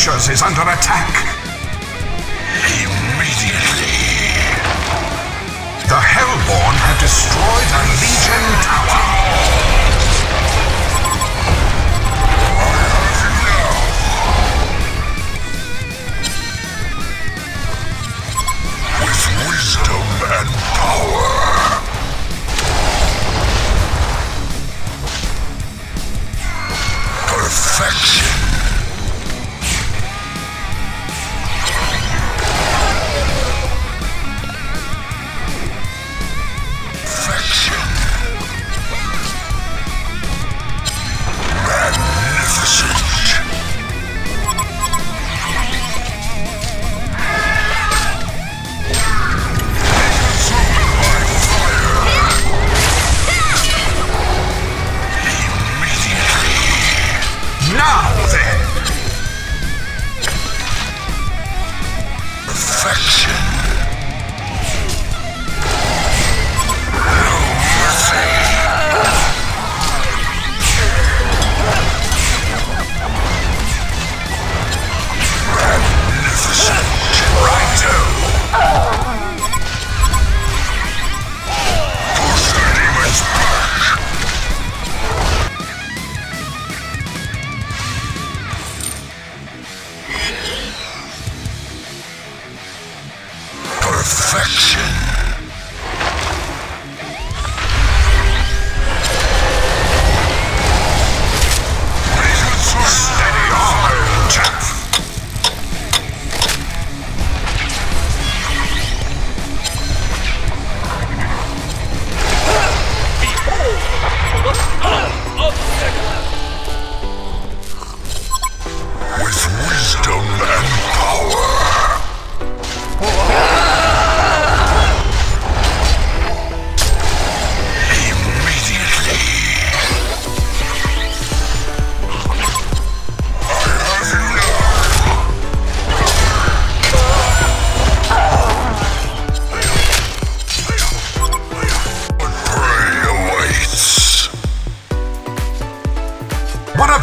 structures is under attack. Immediately. The Hellborn have destroyed a Legion Tower.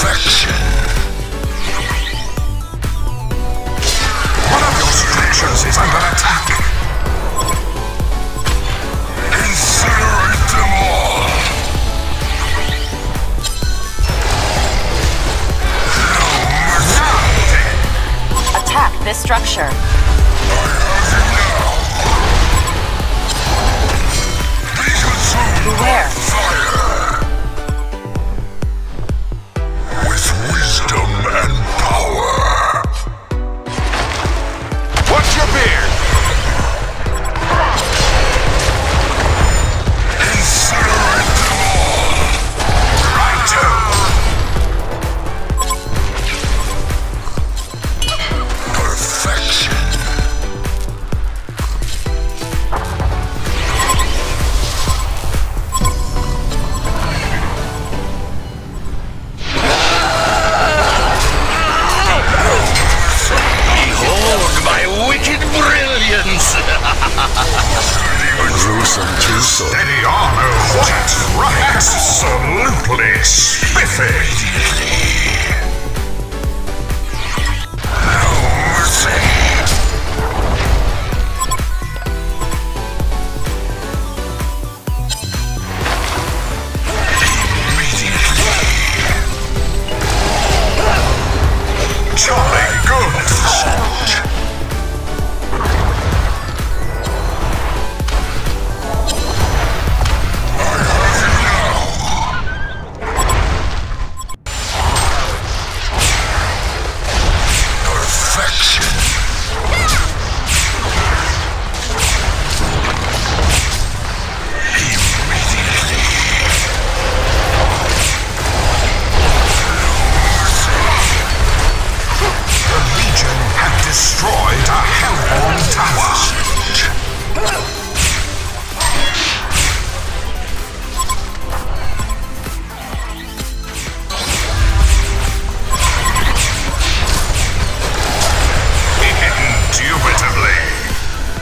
Perfection. One of your structures is under attack. Incinerate them all. Now, attack this structure. This Perfect.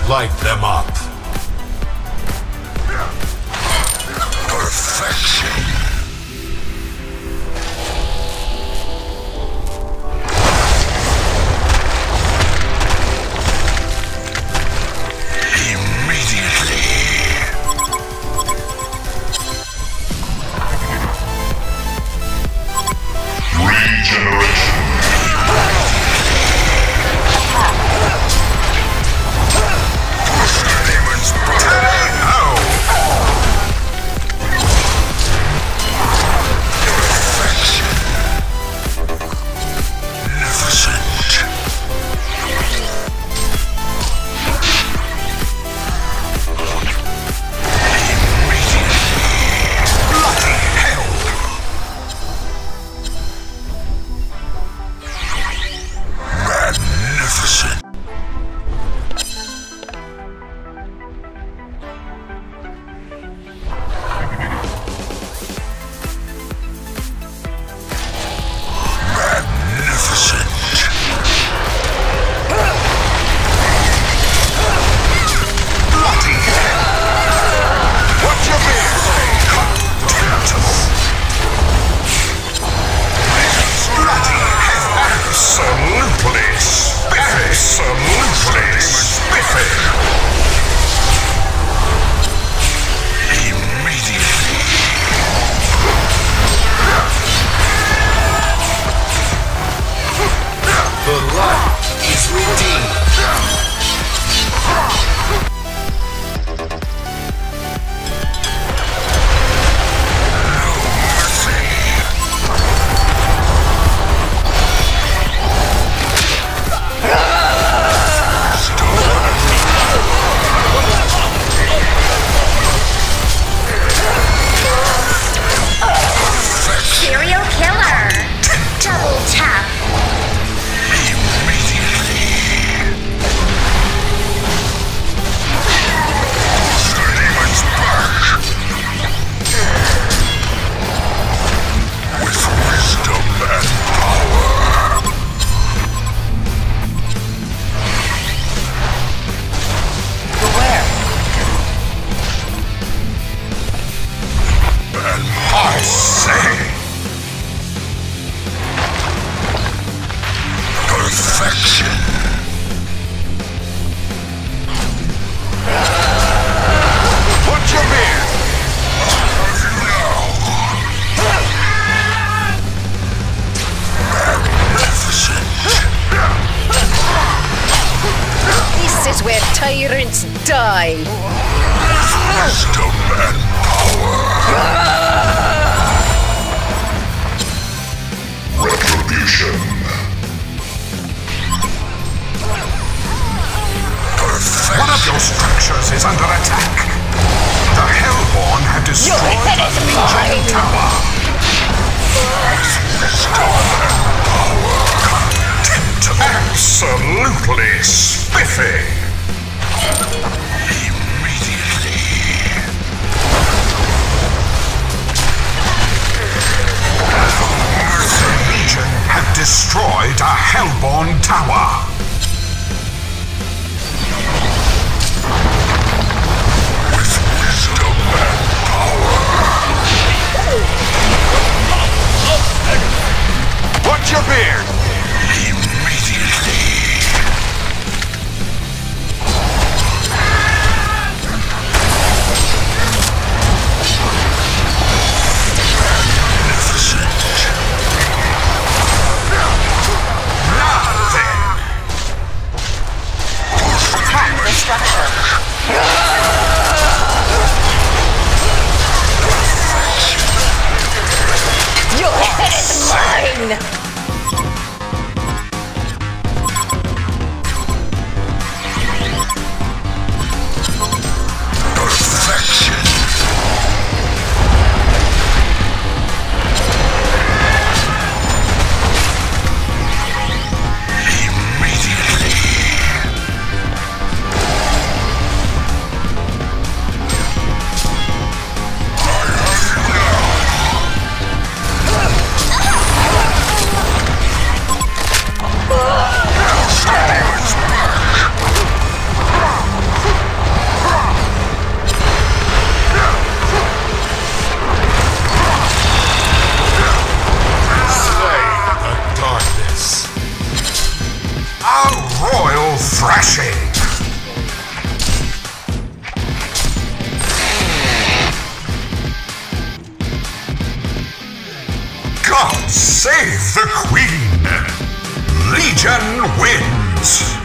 Light them up. Perfection. Absolutely spiffy. Absolutely spiffy. Where tyrants die. Wisdom and power. Retribution. Perfection. One of your structures is under attack. The Hellborn have destroyed the Legion. Tower. Absolutely spiffy. A Hellborn tower. With wisdom and power. Your beard? wins!